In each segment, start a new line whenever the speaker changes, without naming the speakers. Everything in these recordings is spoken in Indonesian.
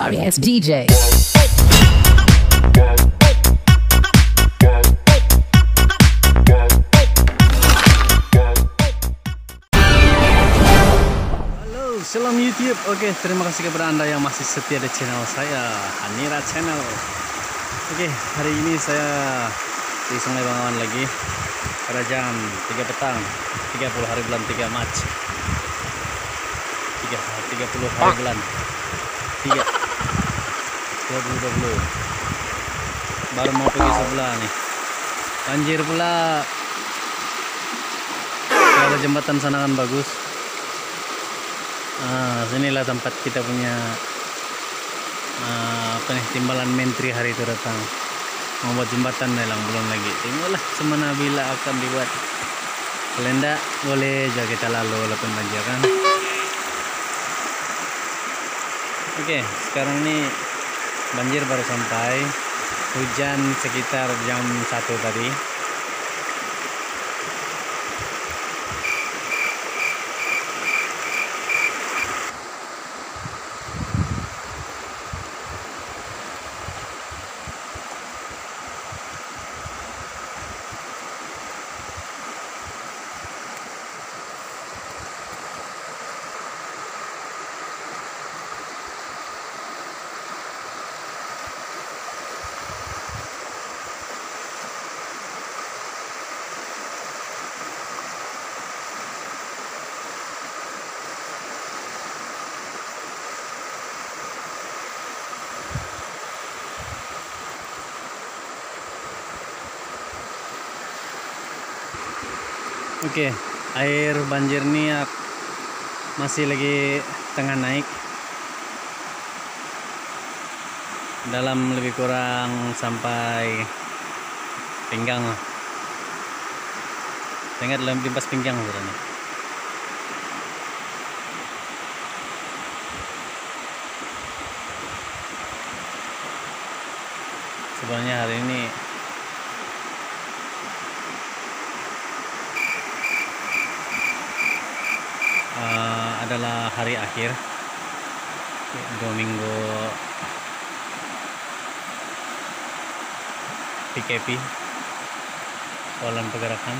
sorry ass DJ.
Halo, salam YouTube. Oke, terima kasih kepada Anda yang masih setia di channel saya, Hanira Channel. Oke, hari ini saya di Sungai Bangawan lagi pada jam 3 petang, 30 hari bulan 3 Mac. 3, 30 hari bulan 3 2020. Baru mau pergi sebelah nih. Banjir pula. Kalau jembatan sana kan bagus. Ah, sinilah tempat kita punya ah, apa nih timbalan menteri hari itu datang membuat jembatan lelang belum lagi tengoklah semana bila akan dibuat kalau enggak boleh aja kita lalu walaupun banjir kan oke sekarang ini banjir baru sampai. Hujan sekitar jam 1 tadi Oke, air banjir ini masih lagi tengah naik. Dalam lebih kurang sampai pinggang lah. Tengah dalam limpas pinggang sebenarnya. Sebenarnya hari ini eh, adalah hari akhir. Minggu. PKP Walan Pergerakan.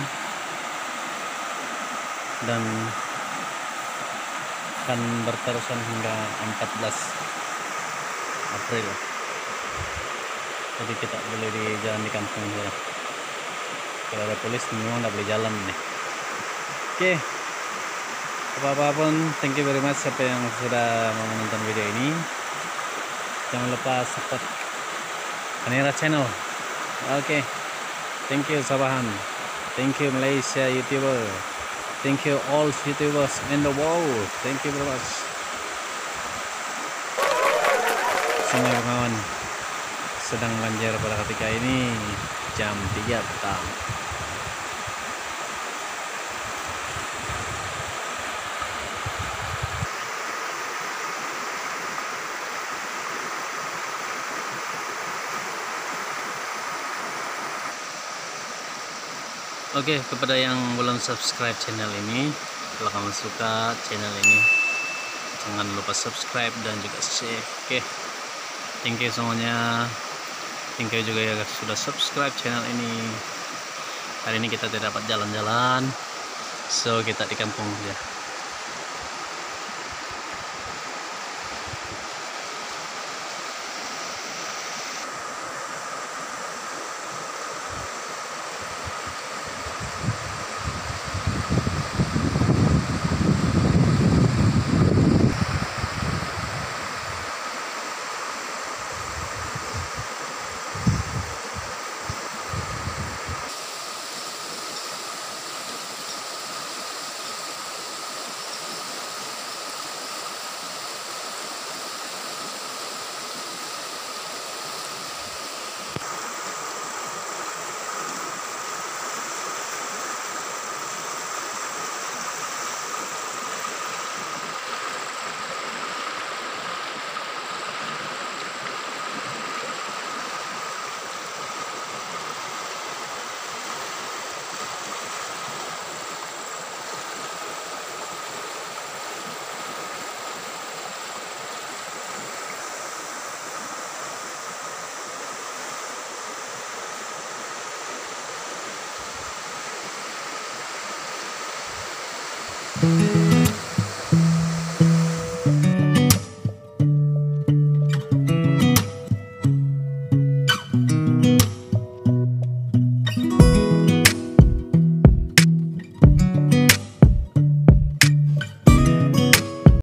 Dan akan berterusan hingga 14 April. Jadi kita boleh di jalan di kampung kalau ada polis memang nggak boleh jalan nih. Oke. apa-apa pun thank you very much siapa yang sudah menonton video ini. Jangan lupa support Anira channel. Oke thank you Sabahan. Thank you Malaysia youtuber. Thank you all youtubers in the world. Thank you very much. Semua kawan sedang banjir pada ketika ini jam 3 petang Oke, kepada yang belum subscribe channel ini, kalau kamu suka channel ini, jangan lupa subscribe dan juga share. Oke, thank you semuanya. Thank you juga ya guys sudah subscribe channel ini. Hari ini kita tidak dapat jalan-jalan, so kita di kampung ya.